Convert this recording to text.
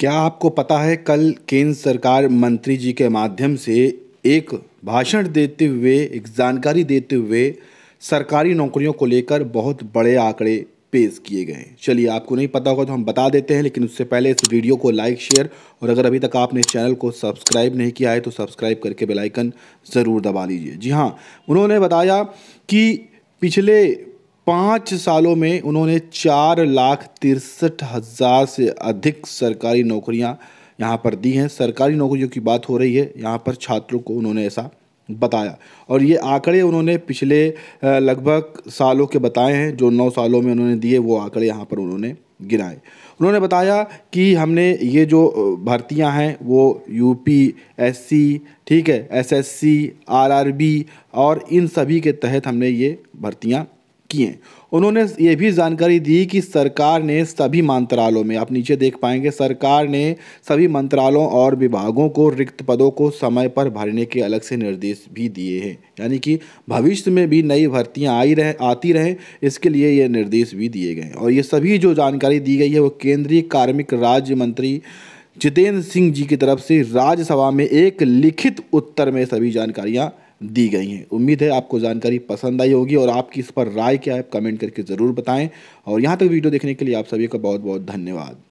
क्या आपको पता है कल केंद्र सरकार मंत्री जी के माध्यम से एक भाषण देते हुए, एक जानकारी देते हुए सरकारी नौकरियों को लेकर बहुत बड़े आंकड़े पेश किए गए चलिए, आपको नहीं पता होगा तो हम बता देते हैं, लेकिन उससे पहले इस वीडियो को लाइक, शेयर और अगर अभी तक आपने इस चैनल को सब्सक्राइब नहीं किया है तो सब्सक्राइब करके बेलाइकन ज़रूर दबा लीजिए। जी हाँ उन्होंने बताया कि पिछले पाँच सालों में उन्होंने चार लाख तिरसठ हज़ार से अधिक सरकारी नौकरियाँ यहाँ पर दी हैं। सरकारी नौकरियों की बात हो रही है, यहाँ पर छात्रों को उन्होंने ऐसा बताया। और ये आंकड़े उन्होंने पिछले लगभग सालों के बताए हैं, जो नौ सालों में उन्होंने दिए, वो आंकड़े यहाँ पर उन्होंने गिनाए उन्होंने बताया कि हमने ये जो भर्तियाँ हैं, वो यूपी, एससी, ठीक है, एसएससी, आरआरबी और इन सभी के तहत हमने ये भर्तियाँ किए उन्होंने ये भी जानकारी दी कि सरकार ने सभी मंत्रालयों में, आप नीचे देख पाएँगे, सरकार ने सभी मंत्रालयों और विभागों को रिक्त पदों को समय पर भरने के अलग से निर्देश भी दिए हैं। यानी कि भविष्य में भी नई भर्तियाँ आई रहे, आती रहें, इसके लिए ये निर्देश भी दिए गए और ये सभी जो जानकारी दी गई है, वो केंद्रीय कार्मिक राज्य मंत्री जितेंद्र सिंह जी की तरफ़ से राज्यसभा में एक लिखित उत्तर में सभी जानकारियाँ दी गई हैं। उम्मीद है आपको जानकारी पसंद आई होगी और आपकी इस पर राय क्या है कमेंट करके ज़रूर बताएँ। और यहाँ तक वीडियो देखने के लिए आप सभी का बहुत बहुत धन्यवाद।